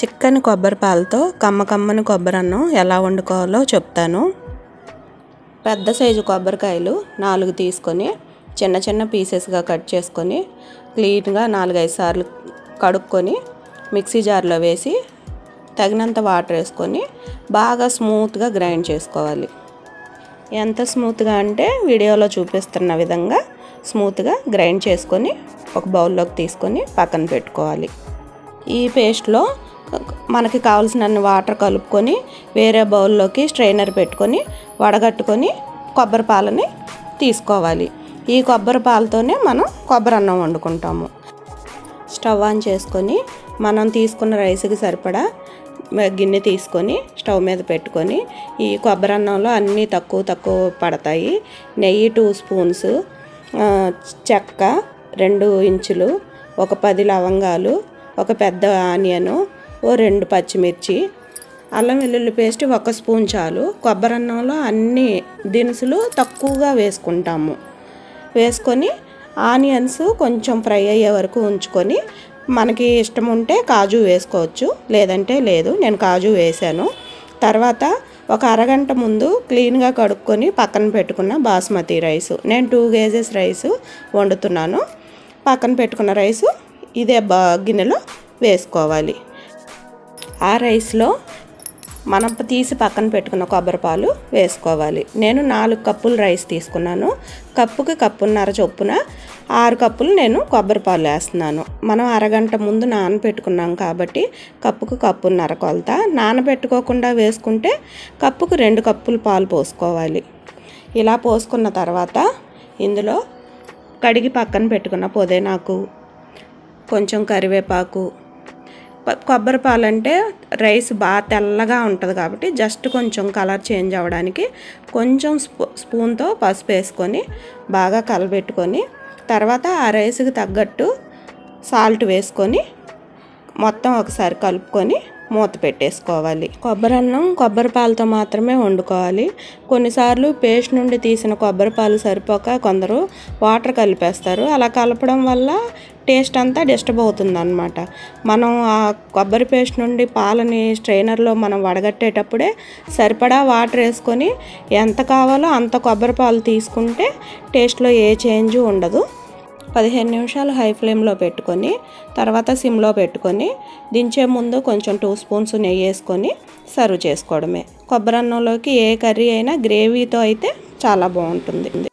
చిక్కని కొబ్బరి పాలతో కమ్మ కమ్మని కొబ్బరి అన్నం ఎలా వండుకోవాలో చెప్తాను. పెద్ద సైజు కొబ్బరికాయలు నాలుగు తీసుకొని చిన్న చిన్న పీసెస్గా కట్ చేసుకొని క్లీన్గా నాలుగైదు సార్లు కడుక్కొని మిక్సీ జార్లో వేసి తగినంత వాటర్ వేసుకొని బాగా స్మూత్గా గ్రైండ్ చేసుకోవాలి. ఎంత స్మూత్గా అంటే వీడియోలో చూపిస్తున్న విధంగా స్మూత్గా గ్రైండ్ చేసుకొని ఒక బౌల్లోకి తీసుకొని పక్కన పెట్టుకోవాలి. ఈ పేస్ట్లో మనకి కావాల్సినన్ని వాటర్ కలుపుకొని వేరే బౌల్లోకి స్ట్రైనర్ పెట్టుకొని వడగట్టుకొని కొబ్బరి పాలని తీసుకోవాలి. ఈ కొబ్బరి పాలతోనే మనం కొబ్బరి అన్నం వండుకుంటాము. స్టవ్ ఆన్ చేసుకొని మనం తీసుకున్న రైస్కి సరిపడా గిన్నె తీసుకొని స్టవ్ మీద పెట్టుకొని ఈ కొబ్బరి అన్నంలో అన్నీ తక్కువ తక్కువ పడతాయి. నెయ్యి టూ స్పూన్స్ చెక్క రెండు ఇంచులు ఒక పది లవంగాలు ఒక పెద్ద ఆనియను ఓ రెండు పచ్చిమిర్చి అల్లం వెల్లుల్లి పేస్ట్ ఒక స్పూన్ చాలు. కొబ్బరి అన్నంలో అన్ని దినుసులు తక్కువగా వేసుకుంటాము. వేసుకొని ఆనియన్స్ కొంచెం ఫ్రై అయ్యే వరకు ఉంచుకొని మనకి ఇష్టం ఉంటే కాజు వేసుకోవచ్చు లేదంటే లేదు. నేను కాజు వేసాను. తర్వాత ఒక అరగంట ముందు క్లీన్గా కడుక్కొని పక్కన పెట్టుకున్న బాస్మతి రైస్. నేను టూ కేజెస్ రైస్ వండుతున్నాను. పక్కన పెట్టుకున్న రైసు ఇదే బా గిన్నెలో వేసుకోవాలి. ఆ రైస్లో మనం తీసి పక్కన పెట్టుకున్న కొబ్బరి పాలు వేసుకోవాలి. నేను నాలుగు కప్పులు రైస్ తీసుకున్నాను. కప్పుకి కప్పున్నర చొప్పున ఆరు కప్పులు నేను కొబ్బరి పాలు వేస్తున్నాను. మనం అరగంట ముందు నానబెట్టుకున్నాం కాబట్టి కప్పుకు కప్పున్నర కొలత. నానబెట్టుకోకుండా వేసుకుంటే కప్పుకు రెండు కప్పులు పాలు పోసుకోవాలి. ఇలా పోసుకున్న తర్వాత ఇందులో కడిగి పక్కన పెట్టుకున్న పుదీనాకు కొంచెం కరివేపాకు కొబ్బరి పాలు అంటే రైస్ బాగా తెల్లగా ఉంటుంది కాబట్టి జస్ట్ కొంచెం కలర్ చేంజ్ అవ్వడానికి కొంచెం స్పూ స్పూన్తో పసుపు వేసుకొని బాగా కలబెట్టుకొని తర్వాత ఆ రైస్కి తగ్గట్టు సాల్ట్ వేసుకొని మొత్తం ఒకసారి కలుపుకొని మూత పెట్టేసుకోవాలి. కొబ్బరి అన్నం కొబ్బరి పాలతో మాత్రమే వండుకోవాలి. కొన్నిసార్లు పేస్ట్ నుండి తీసిన కొబ్బరి పాలు సరిపోక కొందరు వాటర్ కలిపేస్తారు. అలా కలపడం వల్ల టేస్ట్ అంతా డిస్టర్బ్ అవుతుందన్నమాట. మనం ఆ కొబ్బరి పేస్ట్ నుండి పాలని స్ట్రైనర్లో మనం వడగట్టేటప్పుడే సరిపడా వాటర్ వేసుకొని ఎంత కావాలో అంత కొబ్బరి పాలు తీసుకుంటే టేస్ట్లో ఏ చేంజ్ ఉండదు. పదిహేను నిమిషాలు హై ఫ్లేమ్లో పెట్టుకొని తర్వాత సిమ్లో పెట్టుకొని దించే ముందు కొంచెం టూ స్పూన్స్ నెయ్యి వేసుకొని సర్వ్ చేసుకోవడమే. కొబ్బరి అన్నంలోకి ఏ కర్రీ అయినా గ్రేవీతో అయితే చాలా బాగుంటుంది.